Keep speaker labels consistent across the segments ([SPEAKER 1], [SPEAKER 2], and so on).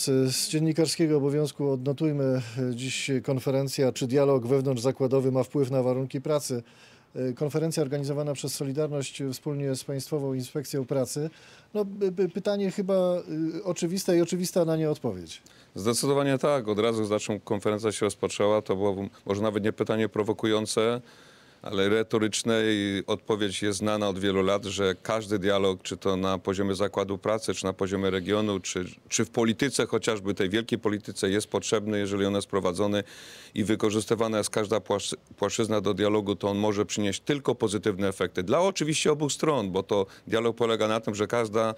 [SPEAKER 1] Z, dziennikarskiego obowiązku odnotujmy e, dziś konferencja, czy dialog wewnątrzzakładowy ma wpływ na warunki pracy. E, Konferencja organizowana przez Solidarność wspólnie z Państwową Inspekcją Pracy. No, pytanie chyba y, oczywiste i oczywista na nie odpowiedź.
[SPEAKER 2] Zdecydowanie tak. Od razu zaczął konferencja się rozpoczęła. To było może nawet nie pytanie prowokujące, ale retoryczne i odpowiedź jest znana od wielu lat, że każdy dialog, czy to na poziomie zakładu pracy, czy na poziomie regionu, czy, czy w polityce chociażby, tej wielkiej polityce jest potrzebny, jeżeli on jest prowadzony i wykorzystywana jest każda płasz- płaszczyzna do dialogu, to on może przynieść tylko pozytywne efekty. Dla oczywiście obu stron, bo to dialog polega na tym, że każda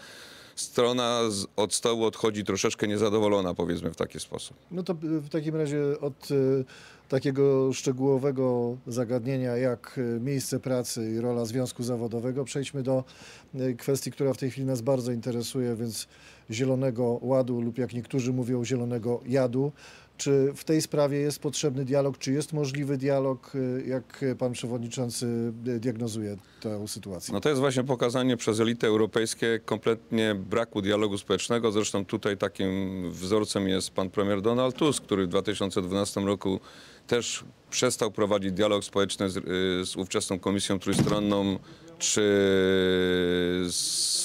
[SPEAKER 2] strona z, od stołu odchodzi troszeczkę niezadowolona, powiedzmy w taki sposób.
[SPEAKER 1] No to y, w takim razie od y, takiego szczegółowego zagadnienia jak y, miejsce pracy i rola związku zawodowego przejdźmy do kwestii, która w tej chwili nas bardzo interesuje, więc zielonego ładu lub jak niektórzy mówią zielonego jadu. Czy w tej sprawie jest potrzebny dialog? Czy jest możliwy dialog? Y, Jak pan przewodniczący y, diagnozuje tę sytuację?
[SPEAKER 2] No to jest właśnie pokazanie przez elity europejskie kompletnie braku dialogu społecznego. Zresztą tutaj takim wzorcem jest pan premier Donald Tusk, który w 2012 roku też przestał prowadzić dialog społeczny z, y, z ówczesną Komisją Trójstronną czy z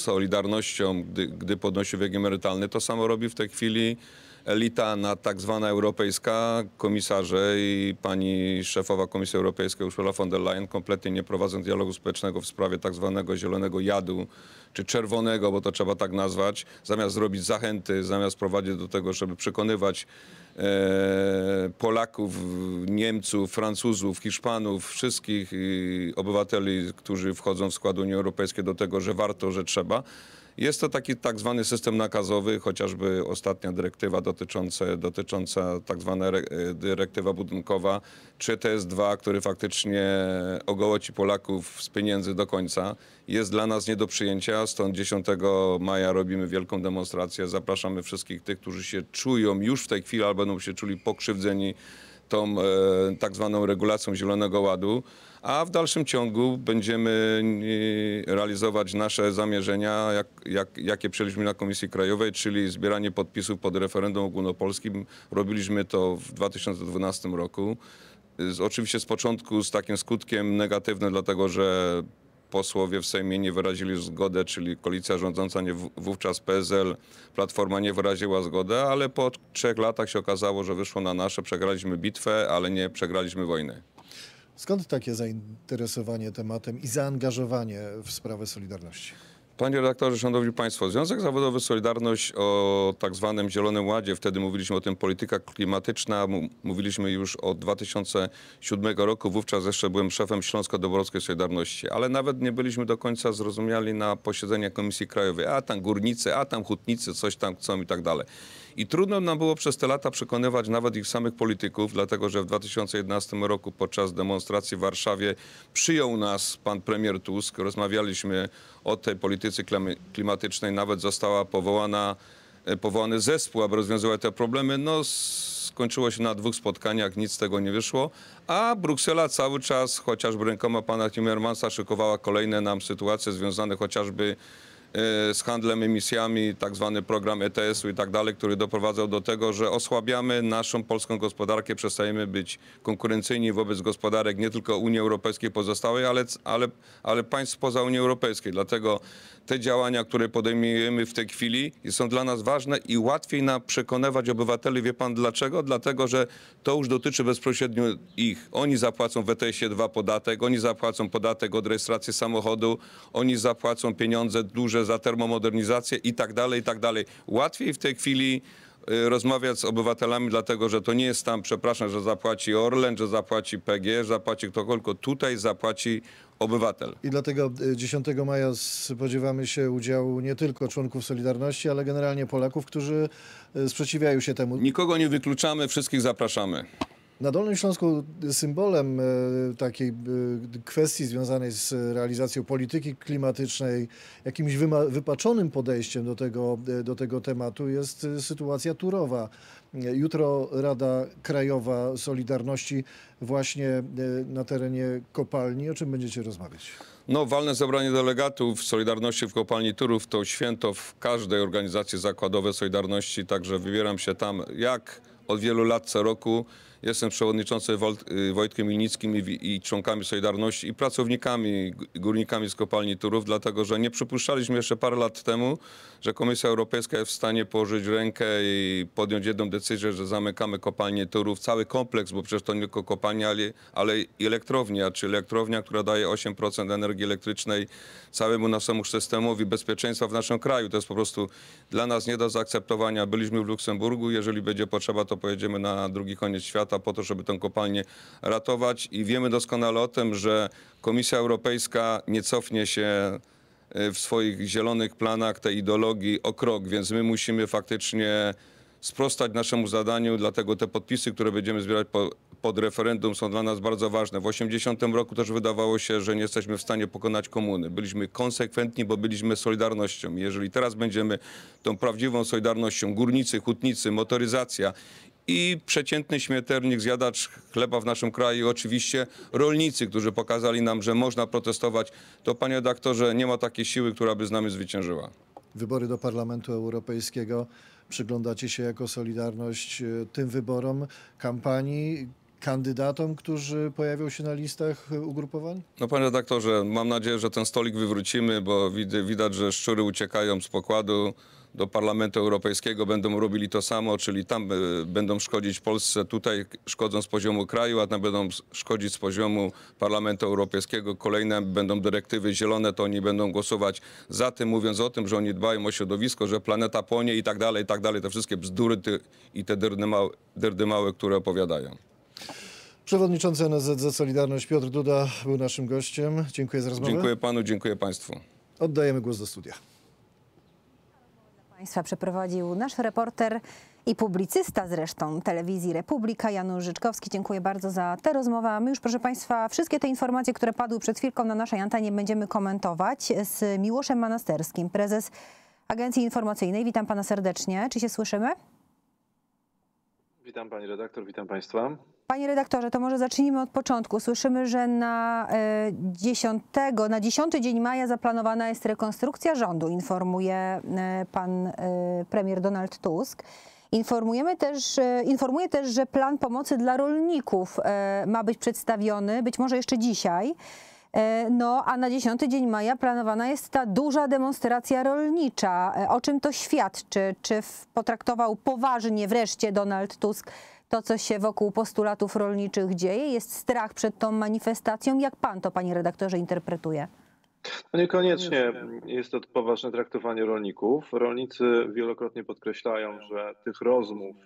[SPEAKER 2] Solidarnością, gdy, gdy podnosił wiek emerytalny. To samo robi w tej chwili elita na tak zwana europejska, komisarze i pani szefowa Komisji Europejskiej Ursula von der Leyen kompletnie nie prowadzą dialogu społecznego w sprawie tak zwanego zielonego jadu, czy czerwonego, bo to trzeba tak nazwać, zamiast zrobić zachęty, zamiast prowadzić do tego, żeby przekonywać e, Polaków, Niemców, Francuzów, Hiszpanów, wszystkich i obywateli, którzy wchodzą w skład Unii Europejskiej do tego, że warto, że trzeba. Jest to taki tak zwany system nakazowy, chociażby ostatnia dyrektywa dotycząca, dotycząca tak zwana e, dyrektywa budynkowa, czy TS2, który faktycznie ogołoci Polaków z pieniędzy do końca, jest dla nas nie do przyjęcia. Stąd 10 maja robimy wielką demonstrację. Zapraszamy wszystkich tych, którzy się czują już w tej chwili albo będą się czuli pokrzywdzeni tą e, tak zwaną regulacją Zielonego Ładu, a w dalszym ciągu będziemy e, realizować nasze zamierzenia, jak, jak, jakie przyjęliśmy na Komisji Krajowej, czyli zbieranie podpisów pod referendum ogólnopolskim. Robiliśmy to w 2012 roku. Z, oczywiście z początku z takim skutkiem negatywnym, dlatego że posłowie w Sejmie nie wyrazili zgodę, czyli koalicja rządząca, nie, wówczas PSL, Platforma nie wyraziła zgody, ale po trzech latach się okazało, że wyszło na nasze, przegraliśmy bitwę, ale nie przegraliśmy wojny.
[SPEAKER 1] Skąd takie zainteresowanie tematem i zaangażowanie w sprawę Solidarności?
[SPEAKER 2] Panie redaktorze, szanowni państwo, Związek Zawodowy Solidarność o tak zwanym Zielonym Ładzie, wtedy mówiliśmy o tym polityka klimatyczna, mówiliśmy już od 2007 roku, wówczas jeszcze byłem szefem Śląsko-Dąbrowskiej Solidarności, ale nawet nie byliśmy do końca zrozumiali na posiedzeniach Komisji Krajowej, a tam górnicy, a tam hutnicy, coś tam chcą i tak dalej. I trudno nam było przez te lata przekonywać nawet ich samych polityków, dlatego że w 2011 roku podczas demonstracji w Warszawie przyjął nas pan premier Tusk. Rozmawialiśmy o tej polityce klimatycznej. Nawet została powołana, e, powołany zespół, aby rozwiązywać te problemy. No, skończyło się na dwóch spotkaniach, nic z tego nie wyszło. A Bruksela cały czas, chociażby rękoma pana Timmermansa, szykowała kolejne nam sytuacje związane chociażby z handlem emisjami, tak zwany program ETS-u i tak dalej, który doprowadzał do tego, że osłabiamy naszą polską gospodarkę, przestajemy być konkurencyjni wobec gospodarek nie tylko Unii Europejskiej pozostałej, ale, ale, ale państw poza Unią Europejskiej. Dlatego te działania, które podejmujemy w tej chwili są dla nas ważne i łatwiej nam przekonywać obywateli. Wie pan dlaczego? Dlatego, że to już dotyczy bezpośrednio ich. Oni zapłacą w ETS-ie dwa podatek, oni zapłacą podatek od rejestracji samochodu, oni zapłacą pieniądze duże za termomodernizację i tak dalej, i tak dalej. Łatwiej w tej chwili rozmawiać z obywatelami, dlatego że to nie jest tam, przepraszam, że zapłaci Orlen, że zapłaci PG, że zapłaci ktokolwiek, tutaj zapłaci obywatel.
[SPEAKER 1] I dlatego y, 10 maja spodziewamy się udziału nie tylko członków Solidarności, ale generalnie Polaków, którzy y, sprzeciwiają się temu.
[SPEAKER 2] Nikogo nie wykluczamy, wszystkich zapraszamy.
[SPEAKER 1] Na Dolnym Śląsku symbolem e, takiej e, kwestii związanej z realizacją polityki klimatycznej, jakimś wypaczonym podejściem do tego, e, do tego tematu jest sytuacja turowa. Jutro Rada Krajowa Solidarności właśnie na terenie kopalni. O czym będziecie rozmawiać?
[SPEAKER 2] No, walne zebranie delegatów Solidarności w Kopalni Turów to święto w każdej organizacji zakładowej Solidarności, także wybieram się tam jak od wielu lat co roku. Jestem przewodniczącym y, Wojtkiem Minickim i, i członkami Solidarności i pracownikami, górnikami z Kopalni Turów, dlatego że nie przypuszczaliśmy jeszcze parę lat temu, że Komisja Europejska jest w stanie położyć rękę i podjąć jedną decyzję, że zamykamy kopalnię Turów, cały kompleks, bo przecież to nie tylko kopalnia, ale, ale i elektrownia, czyli elektrownia, która daje 8% energii elektrycznej całemu naszemu systemowi bezpieczeństwa w naszym kraju. To jest po prostu dla nas nie do zaakceptowania. Byliśmy w Luksemburgu, jeżeli będzie potrzeba, to pojedziemy na drugi koniec świata po to, żeby tę kopalnię ratować. I wiemy doskonale o tym, że Komisja Europejska nie cofnie się y, w swoich zielonych planach tej ideologii o krok, więc my musimy faktycznie sprostać naszemu zadaniu, dlatego te podpisy, które będziemy zbierać po, pod referendum są dla nas bardzo ważne. W 80 roku też wydawało się, że nie jesteśmy w stanie pokonać komuny. Byliśmy konsekwentni, bo byliśmy solidarnością. Jeżeli teraz będziemy tą prawdziwą solidarnością, górnicy, hutnicy, motoryzacja i przeciętny śmiertelnik, zjadacz chleba w naszym kraju, oczywiście rolnicy, którzy pokazali nam, że można protestować, to panie redaktorze, nie ma takiej siły, która by z nami zwyciężyła.
[SPEAKER 1] Wybory do Parlamentu Europejskiego. Przyglądacie się jako Solidarność e, tym wyborom, kampanii, kandydatom, którzy pojawią się na listach e, ugrupowań?
[SPEAKER 2] No panie redaktorze, mam nadzieję, że ten stolik wywrócimy, bo wid- widać, że szczury uciekają z pokładu do Parlamentu Europejskiego, będą robili to samo, czyli tam y, będą szkodzić Polsce, tutaj szkodzą z poziomu kraju, a tam będą szkodzić z poziomu Parlamentu Europejskiego. Kolejne będą dyrektywy zielone, to oni będą głosować za tym, mówiąc o tym, że oni dbają o środowisko, że planeta płonie i tak dalej, i tak dalej. Te wszystkie bzdury i te dyrdymały, dyrdymały, które opowiadają.
[SPEAKER 1] Przewodniczący NSZZ Solidarność Piotr Duda był naszym gościem. Dziękuję za rozmowę.
[SPEAKER 2] Dziękuję panu, dziękuję państwu.
[SPEAKER 1] Oddajemy głos do studia.
[SPEAKER 3] Państwa przeprowadził nasz reporter i publicysta zresztą telewizji Republika, Janusz Życzkowski. Dziękuję bardzo za tę rozmowę. A my już, proszę Państwa, wszystkie te informacje, które padły przed chwilką na naszej antenie będziemy komentować z Miłoszem Manasterskim, prezes Agencji Informacyjnej. Witam Pana serdecznie. Czy się słyszymy?
[SPEAKER 4] Witam pani redaktor, witam państwa.
[SPEAKER 3] Panie redaktorze, to może zacznijmy od początku. Słyszymy, że na e, 10, na 10 dzień maja zaplanowana jest rekonstrukcja rządu, informuje e, pan e, premier Donald Tusk. Informujemy też, e, informuje też, że plan pomocy dla rolników e, ma być przedstawiony, być może jeszcze dzisiaj. E, No, a na 10 dzień maja planowana jest ta duża demonstracja rolnicza. E, O czym to świadczy? Czy potraktował poważnie wreszcie Donald Tusk to, co się wokół postulatów rolniczych dzieje? Jest strach przed tą manifestacją? Jak pan to, panie redaktorze, interpretuje?
[SPEAKER 4] No niekoniecznie jest to poważne traktowanie rolników. Rolnicy wielokrotnie podkreślają, że tych rozmów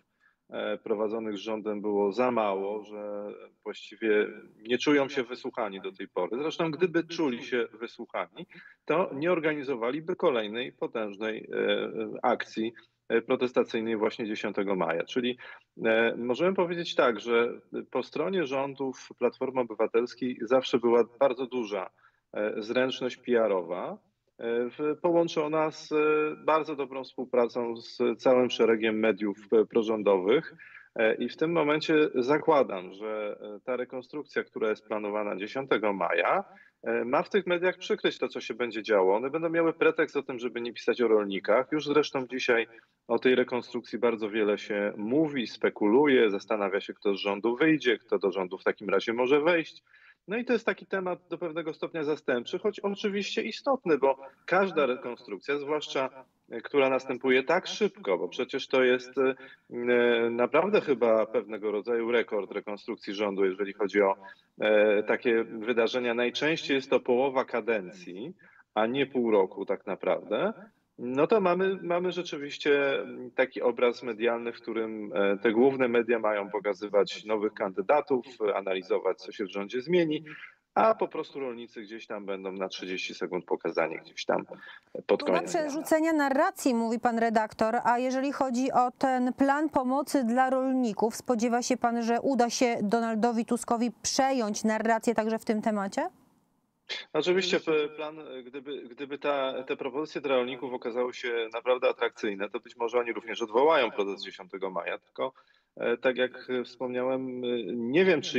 [SPEAKER 4] prowadzonych z rządem było za mało, że właściwie nie czują się wysłuchani do tej pory. Zresztą gdyby czuli się wysłuchani, to nie organizowaliby kolejnej potężnej e, akcji e, protestacyjnej właśnie 10 maja. Czyli e, możemy powiedzieć tak, że po stronie rządów Platformy Obywatelskiej zawsze była bardzo duża e, zręczność PR-owa, e, połączona z e, bardzo dobrą współpracą z całym szeregiem mediów e, prorządowych. E, I w tym momencie zakładam, że ta rekonstrukcja, która jest planowana 10 maja, ma w tych mediach przykryć to, co się będzie działo. One będą miały pretekst o tym, żeby nie pisać o rolnikach. Już zresztą dzisiaj o tej rekonstrukcji bardzo wiele się mówi, spekuluje, zastanawia się, kto z rządu wyjdzie, kto do rządu w takim razie może wejść. No i to jest taki temat do pewnego stopnia zastępczy, choć oczywiście istotny, bo każda rekonstrukcja, zwłaszcza e, która następuje tak szybko, bo przecież to jest e, e, naprawdę chyba pewnego rodzaju rekord rekonstrukcji rządu, jeżeli chodzi o takie wydarzenia. Najczęściej jest to połowa kadencji, a nie pół roku tak naprawdę. No to mamy, mamy rzeczywiście taki obraz medialny, w którym e, te główne media mają pokazywać nowych kandydatów, analizować, co się w rządzie zmieni, a po prostu rolnicy gdzieś tam będą na 30 sekund pokazani gdzieś tam pod koniec.
[SPEAKER 3] przerzucenia narracji, mówi pan redaktor, a jeżeli chodzi o ten plan pomocy dla rolników, spodziewa się pan, że uda się Donaldowi Tuskowi przejąć narrację także w tym temacie?
[SPEAKER 4] Oczywiście p- plan, gdyby, gdyby ta, te propozycje dla rolników okazały się naprawdę atrakcyjne, to być może oni również odwołają protest 10 maja, tylko e, tak jak wspomniałem, e, nie wiem, czy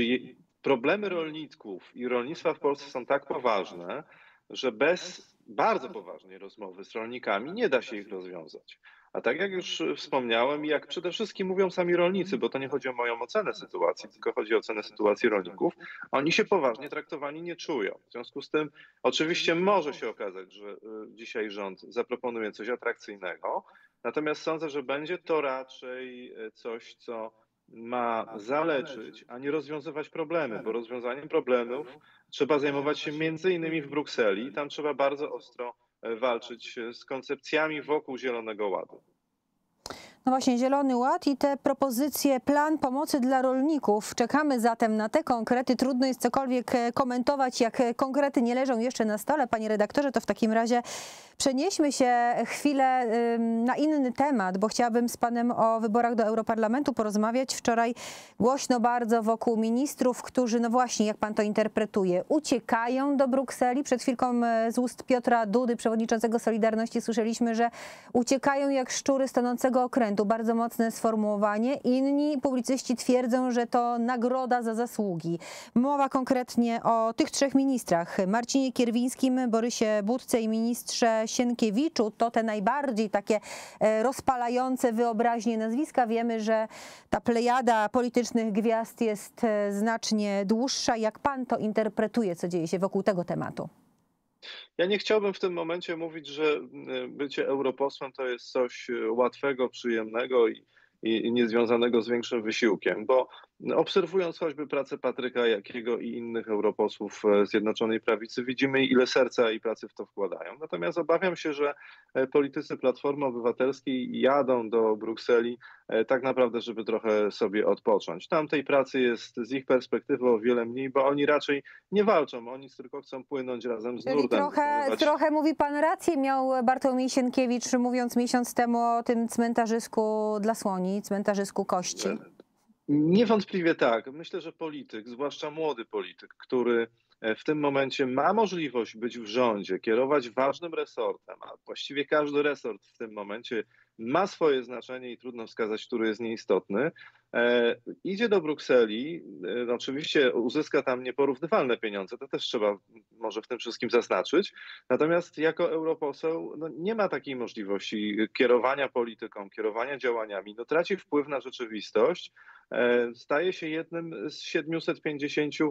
[SPEAKER 4] problemy rolników i rolnictwa w Polsce są tak poważne, że bez bardzo poważnej rozmowy z rolnikami nie da się ich rozwiązać. A tak jak już wspomniałem, i jak przede wszystkim mówią sami rolnicy, bo to nie chodzi o moją ocenę sytuacji, tylko chodzi o ocenę sytuacji rolników, oni się poważnie traktowani nie czują. W związku z tym oczywiście może się okazać, że y, dzisiaj rząd zaproponuje coś atrakcyjnego, natomiast sądzę, że będzie to raczej y, coś, co ma zaleczyć, a nie rozwiązywać problemy, bo rozwiązaniem problemów trzeba zajmować się między innymi w Brukseli. Tam trzeba bardzo ostro e, walczyć z koncepcjami wokół Zielonego Ładu.
[SPEAKER 3] No właśnie, Zielony Ład i te propozycje, plan pomocy dla rolników. Czekamy zatem na te konkrety. Trudno jest cokolwiek e, komentować, jak e, konkrety nie leżą jeszcze na stole. Panie redaktorze, to w takim razie przenieśmy się chwilę na inny temat, bo chciałabym z panem o wyborach do Europarlamentu porozmawiać. Wczoraj głośno bardzo wokół ministrów, którzy, no właśnie, jak pan to interpretuje, uciekają do Brukseli. Przed chwilką e, z ust Piotra Dudy, przewodniczącego Solidarności, słyszeliśmy, że uciekają jak szczury z tonącego Bardzo mocne sformułowanie. Inni publicyści twierdzą, że to nagroda za zasługi. Mowa konkretnie o tych trzech ministrach. Marcinie Kierwińskim, Borysie Budce i ministrze Sienkiewiczu. To te najbardziej takie e, rozpalające wyobraźnie nazwiska. Wiemy, że ta plejada politycznych gwiazd jest e, znacznie dłuższa. Jak pan to interpretuje, co dzieje się wokół tego tematu?
[SPEAKER 4] Ja nie chciałbym w tym momencie mówić, że y, bycie europosłem to jest coś y, łatwego, przyjemnego i, i, i niezwiązanego z większym wysiłkiem, bo obserwując choćby pracę Patryka Jakiego i innych europosłów e, Zjednoczonej Prawicy, widzimy ile serca i pracy w to wkładają. Natomiast obawiam się, że e, politycy Platformy Obywatelskiej jadą do Brukseli e, tak naprawdę, żeby trochę sobie odpocząć. Tam tej pracy jest z ich perspektywy o wiele mniej, bo oni raczej nie walczą, oni tylko chcą płynąć razem z
[SPEAKER 3] Czyli
[SPEAKER 4] nurdem.
[SPEAKER 3] trochę, trochę mówi pan rację, miał Bartłomiej Sienkiewicz mówiąc miesiąc temu o tym cmentarzysku dla słoni, cmentarzysku kości.
[SPEAKER 4] Niewątpliwie tak. Myślę, że polityk, zwłaszcza młody polityk, który e, w tym momencie ma możliwość być w rządzie, kierować ważnym resortem, a właściwie każdy resort w tym momencie ma swoje znaczenie i trudno wskazać, który jest nieistotny. E, idzie do Brukseli, e, oczywiście uzyska tam nieporównywalne pieniądze, to też trzeba może w tym wszystkim zaznaczyć. Natomiast jako europoseł no, nie ma takiej możliwości kierowania polityką, kierowania działaniami. No, traci wpływ na rzeczywistość e, staje się jednym z 750 e,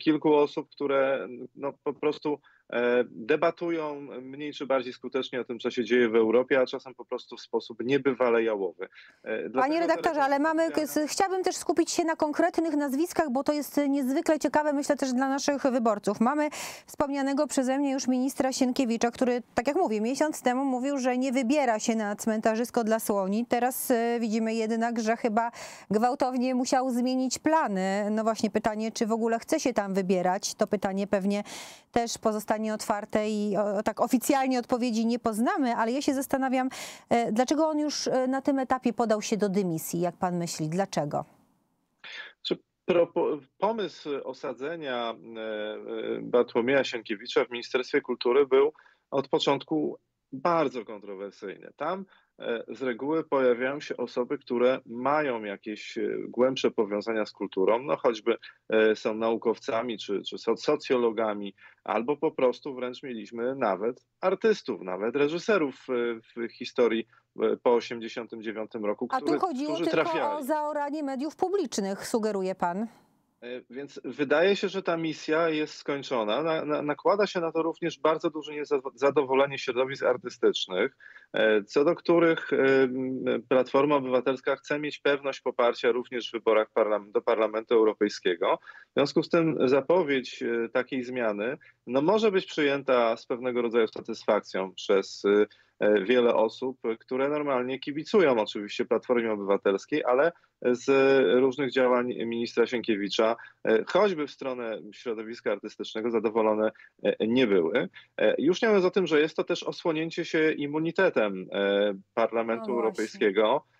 [SPEAKER 4] kilku osób, które no, po prostu e, debatują mniej czy bardziej skutecznie o tym, co się dzieje w Europie, a czasem po prostu w sposób niebywale jałowy. E,
[SPEAKER 3] Panie
[SPEAKER 4] dlatego
[SPEAKER 3] redaktorze, ale mamy, chciałabym też skupić się na konkretnych nazwiskach, bo to jest niezwykle ciekawe, myślę też dla naszych wyborców. Mamy wspomnianego przeze mnie już ministra Sienkiewicza, który, tak jak mówię, miesiąc temu mówił, że nie wybiera się na cmentarzysko dla słoni. Teraz e, widzimy jednak, że chyba gwałtownie musiał zmienić plany. No właśnie pytanie, czy w ogóle chce się tam wybierać. To pytanie pewnie też pozostanie otwarte i o, tak oficjalnie odpowiedzi nie poznamy, ale ja się zastanawiam, e, dlaczego on już e, na tym etapie podał się do dymisji, jak pan myśli? Dlaczego?
[SPEAKER 4] Pomysł osadzenia e, Bartłomieja Sienkiewicza w Ministerstwie Kultury był od początku bardzo kontrowersyjny. Tam z reguły pojawiają się osoby, które mają jakieś e, głębsze powiązania z kulturą, no choćby e, są naukowcami czy, czy soc- socjologami, albo po prostu wręcz mieliśmy nawet artystów, nawet reżyserów e, w historii e, po 1989 roku,
[SPEAKER 3] A
[SPEAKER 4] którzy,
[SPEAKER 3] tu chodziło
[SPEAKER 4] którzy
[SPEAKER 3] tylko
[SPEAKER 4] trafiali.
[SPEAKER 3] o zaoranie mediów publicznych, sugeruje pan.
[SPEAKER 4] E, Więc wydaje się, że ta misja jest skończona. Na, na, nakłada się na to również bardzo duże niezadowolenie środowisk artystycznych, e, co do których e, Platforma Obywatelska chce mieć pewność poparcia również w wyborach do Parlamentu Europejskiego. W związku z tym zapowiedź takiej zmiany no, może być przyjęta z pewnego rodzaju satysfakcją przez wiele osób, które normalnie kibicują oczywiście Platformie Obywatelskiej, ale z różnych działań ministra Sienkiewicza, e, choćby w stronę środowiska artystycznego, zadowolone e, nie były. Już nie mówiąc o tym, że jest to też osłonięcie się immunitetem Parlamentu
[SPEAKER 3] No.
[SPEAKER 4] Europejskiego e,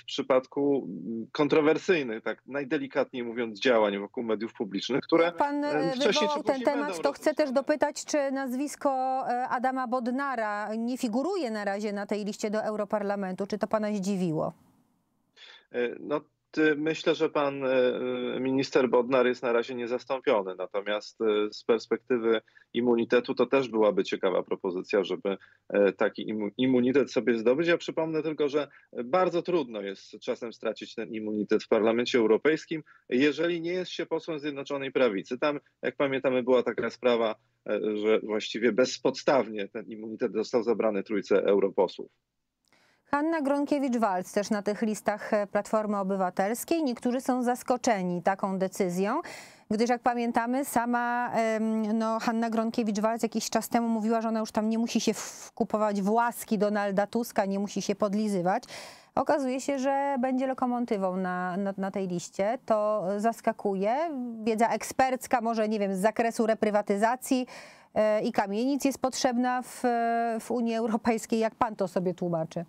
[SPEAKER 4] w przypadku kontrowersyjnych, tak najdelikatniej mówiąc, działań wokół mediów publicznych, które
[SPEAKER 3] Jak pan
[SPEAKER 4] e,
[SPEAKER 3] e,
[SPEAKER 4] wcześniej czy
[SPEAKER 3] ten temat, to chcę też dopytać, czy nazwisko e, Adama Bodnara nie figuruje na razie na tej liście do Europarlamentu? Czy to pana zdziwiło?
[SPEAKER 4] E, No, myślę, że pan e, e, minister Bodnar jest na razie niezastąpiony, natomiast e, z perspektywy immunitetu to też byłaby ciekawa propozycja, żeby taki immunitet sobie zdobyć. Ja przypomnę tylko, że bardzo trudno jest czasem stracić ten immunitet w Parlamencie Europejskim, jeżeli nie jest się posłem Zjednoczonej Prawicy. Tam, jak pamiętamy, była taka sprawa, że właściwie bezpodstawnie ten immunitet został zabrany trójce europosłów.
[SPEAKER 3] Hanna Gronkiewicz-Walc też na tych listach e, Platformy Obywatelskiej. Niektórzy są zaskoczeni taką decyzją, gdyż jak pamiętamy, sama no, Hanna Gronkiewicz-Walc jakiś czas temu mówiła, że ona już tam nie musi się wkupować w łaski Donalda Tuska, nie musi się podlizywać. Okazuje się, że będzie lokomotywą na, na, na tej liście. To zaskakuje. Wiedza ekspercka, może nie wiem, z zakresu reprywatyzacji e, i kamienic jest potrzebna w, w Unii Europejskiej. Jak pan to sobie tłumaczy?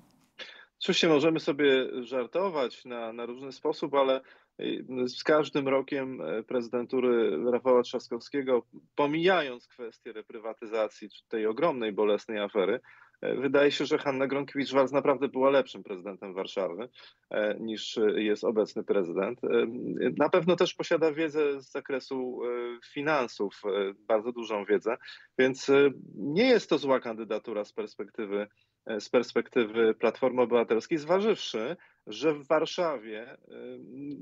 [SPEAKER 4] Oczywiście możemy sobie żartować na, na różny sposób, ale y, z każdym rokiem e, prezydentury Rafała Trzaskowskiego, pomijając kwestię reprywatyzacji, czy tej ogromnej, bolesnej afery, e, wydaje się, że Hanna Gronkiewicz-Waltz naprawdę była lepszym prezydentem Warszawy e, niż jest obecny prezydent. Na pewno też posiada wiedzę z zakresu finansów, bardzo dużą wiedzę, więc nie jest to zła kandydatura z perspektywy z perspektywy Platformy Obywatelskiej, zważywszy, że w Warszawie y,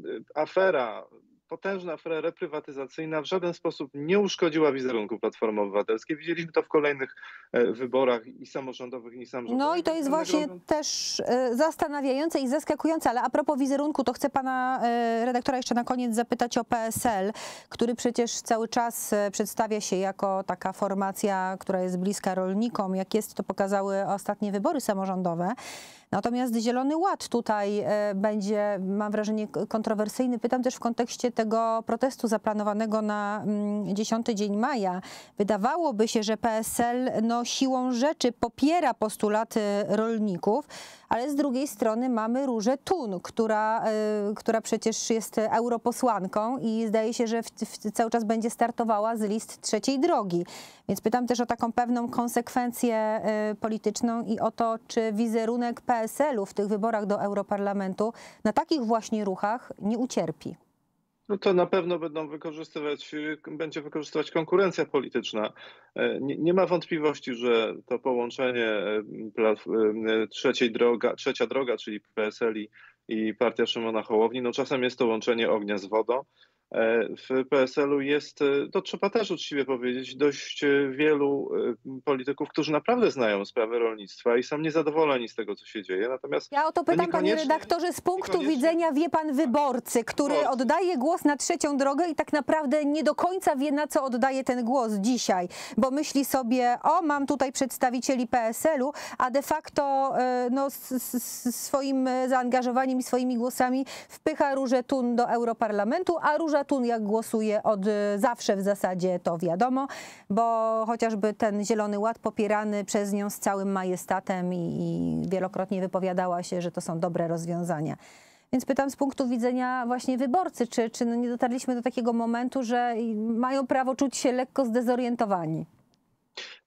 [SPEAKER 4] y, afera, potężna afera reprywatyzacyjna w żaden sposób nie uszkodziła wizerunku Platformy Obywatelskiej. Widzieliśmy to w kolejnych e, wyborach i samorządowych, i samorządowych.
[SPEAKER 3] No i to jest właśnie też e, zastanawiające i zaskakujące, ale a propos wizerunku, to chcę pana e, redaktora jeszcze na koniec zapytać o PSL, który przecież cały czas przedstawia się jako taka formacja, która jest bliska rolnikom. Jak jest, to pokazały ostatnie wybory samorządowe. Natomiast Zielony Ład tutaj e, będzie, mam wrażenie, kontrowersyjny. Pytam też w kontekście tego protestu zaplanowanego na mm, 10 dzień maja. Wydawałoby się, że PSL no, siłą rzeczy popiera postulaty rolników, ale z drugiej strony mamy Różę Tun, która, y, która przecież jest europosłanką i zdaje się, że w, w, cały czas będzie startowała z list trzeciej drogi. Więc pytam też o taką pewną konsekwencję y, polityczną i o to, czy wizerunek PSL-u w tych wyborach do Europarlamentu na takich właśnie ruchach nie ucierpi.
[SPEAKER 4] No to na pewno będą wykorzystywać, będzie wykorzystywać konkurencja polityczna. E, Nie, nie ma wątpliwości, że to połączenie e, e, trzeciej droga, trzecia droga, czyli PSL i, i partia Szymona Hołowni, no czasem jest to łączenie ognia z wodą. E, W PSL-u jest, e, to trzeba też uczciwie powiedzieć, dość e, wielu polityków, którzy naprawdę znają sprawę rolnictwa i są niezadowoleni z tego, co się dzieje. Natomiast
[SPEAKER 3] Ja o to pytam, panie redaktorze, z punktu widzenia, wie pan, wyborcy, który
[SPEAKER 4] Wyborcy.
[SPEAKER 3] oddaje głos na trzecią drogę i tak naprawdę nie do końca wie, na co oddaje ten głos dzisiaj, bo myśli sobie, o, mam tutaj przedstawicieli PSL-u, a de facto no, swoim zaangażowaniem i swoimi głosami wpycha Różę Tun do Europarlamentu, a Róża Tun jak głosuje od e, zawsze w zasadzie, to wiadomo, bo chociażby ten Zielony Ład popierany przez nią z całym majestatem i, i wielokrotnie wypowiadała się, że to są dobre rozwiązania. Więc pytam z punktu widzenia właśnie wyborcy, czy, czy no nie dotarliśmy do takiego momentu, że mają prawo czuć się lekko zdezorientowani?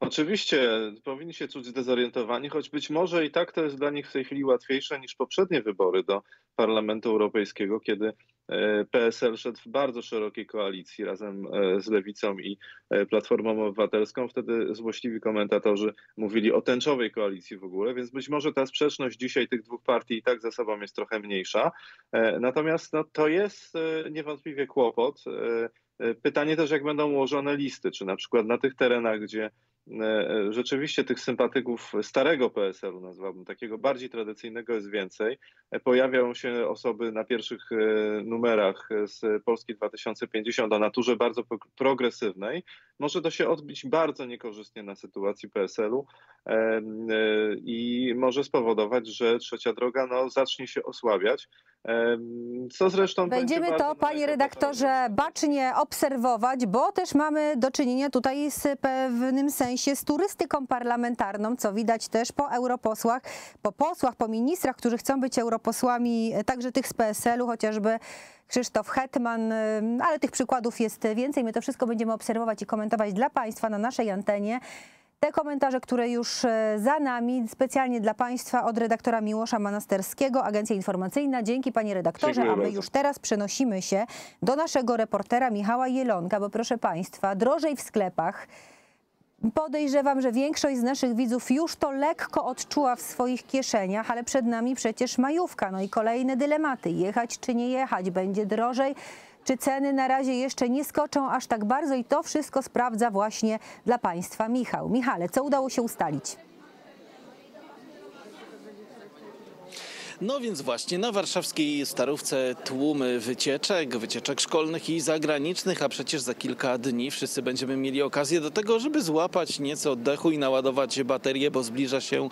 [SPEAKER 4] Oczywiście powinni się czuć zdezorientowani, choć być może i tak to jest dla nich w tej chwili łatwiejsze niż poprzednie wybory do Parlamentu Europejskiego, kiedy e, PSL szedł w bardzo szerokiej koalicji razem e, z Lewicą i e, Platformą Obywatelską. Wtedy złośliwi komentatorzy mówili o tęczowej koalicji w ogóle, więc być może ta sprzeczność dzisiaj tych dwóch partii i tak ze sobą jest trochę mniejsza. Natomiast no, to jest niewątpliwie kłopot. E, Pytanie też, jak będą ułożone listy, czy na przykład na tych terenach, gdzie e, rzeczywiście tych sympatyków starego PSL-u, nazwałbym, takiego bardziej tradycyjnego jest więcej, e, pojawiają się osoby na pierwszych numerach z Polski 2050 o naturze bardzo pro- progresywnej, może to się odbić bardzo niekorzystnie na sytuacji PSL-u i może spowodować, że trzecia droga no, zacznie się osłabiać. Co zresztą
[SPEAKER 3] Będziemy
[SPEAKER 4] będzie
[SPEAKER 3] to, panie redaktorze, bacznie obserwować, bo też mamy do czynienia tutaj z pewnym sensie z turystyką parlamentarną, co widać też po europosłach, po posłach, po ministrach, którzy chcą być europosłami, e, także tych z PSL-u, chociażby Krzysztof Hetman, ale tych przykładów jest więcej. My to wszystko będziemy obserwować i komentować dla Państwa na naszej antenie. Te komentarze, które już e, za nami, specjalnie dla Państwa od redaktora Miłosza Manasterskiego, Agencja Informacyjna. Dzięki panie redaktorze,
[SPEAKER 4] Dziękuję
[SPEAKER 3] a my
[SPEAKER 4] bardzo.
[SPEAKER 3] już teraz przenosimy się do naszego reportera Michała Jelonka, bo proszę Państwa, drożej w sklepach. Podejrzewam, że większość z naszych widzów już to lekko odczuła w swoich kieszeniach, ale przed nami przecież majówka, no i kolejne dylematy. Jechać czy nie jechać? Będzie drożej? Czy ceny na razie jeszcze nie skoczą aż tak bardzo? I to wszystko sprawdza właśnie dla Państwa Michał. Michale, co udało się ustalić?
[SPEAKER 5] No więc właśnie na warszawskiej Starówce tłumy wycieczek, wycieczek szkolnych i zagranicznych, a przecież za kilka dni wszyscy będziemy mieli okazję do tego, żeby złapać nieco oddechu i naładować baterię, bo zbliża się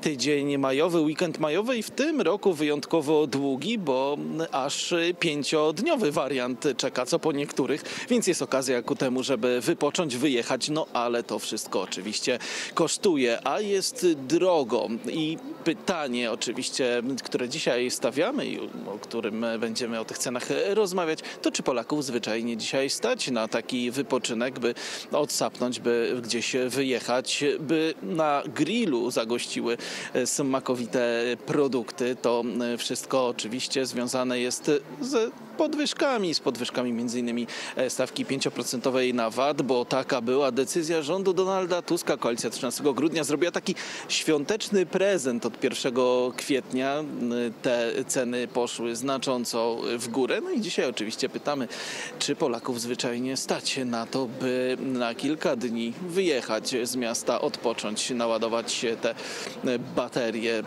[SPEAKER 5] tydzień majowy, weekend majowy i w tym roku wyjątkowo długi, bo aż pięciodniowy wariant czeka, co po niektórych, więc jest okazja ku temu, żeby wypocząć, wyjechać, no ale to wszystko oczywiście kosztuje, a jest drogo. I pytanie oczywiście, które dzisiaj stawiamy i o którym będziemy o tych cenach rozmawiać, to czy Polaków zwyczajnie dzisiaj stać na taki wypoczynek, by odsapnąć, by gdzieś wyjechać, by na grillu zagościły smakowite produkty. To wszystko oczywiście związane jest z podwyżkami, z podwyżkami między innymi stawki 5% na VAT, bo taka była decyzja rządu Donalda Tuska. Koalicja 13 grudnia zrobiła taki świąteczny prezent od 1 kwietnia. Te ceny poszły znacząco w górę. No i dzisiaj oczywiście pytamy, czy Polaków zwyczajnie stać na to, by na kilka dni wyjechać z miasta, odpocząć, naładować się te baterie,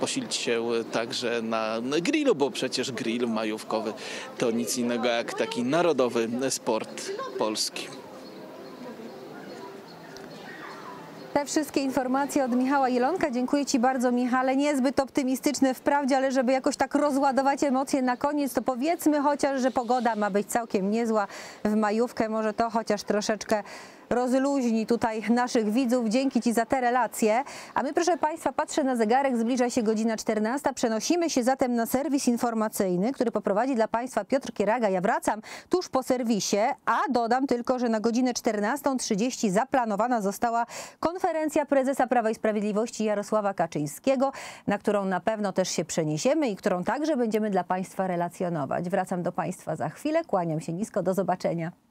[SPEAKER 5] posilić się także na grillu, bo przecież grill majówkowy to nic innego jak taki narodowy sport polski.
[SPEAKER 3] Te wszystkie informacje od Michała Jelonka. Dziękuję Ci bardzo, Michale. Niezbyt optymistyczne wprawdzie, ale żeby jakoś tak rozładować emocje na koniec, to powiedzmy chociaż, że pogoda ma być całkiem niezła w majówkę. Może to chociaż troszeczkę rozluźni tutaj naszych widzów. Dzięki Ci za te relacje. A my, proszę Państwa, patrzę na zegarek, zbliża się godzina 14. Przenosimy się zatem na serwis informacyjny, który poprowadzi dla Państwa Piotr Kieraga. Ja wracam tuż po serwisie, a dodam tylko, że na godzinę 14.30 zaplanowana została konferencja prezesa Prawa i Sprawiedliwości Jarosława Kaczyńskiego, na którą na pewno też się przeniesiemy i którą także będziemy dla Państwa relacjonować. Wracam do Państwa za chwilę. Kłaniam się nisko. Do zobaczenia.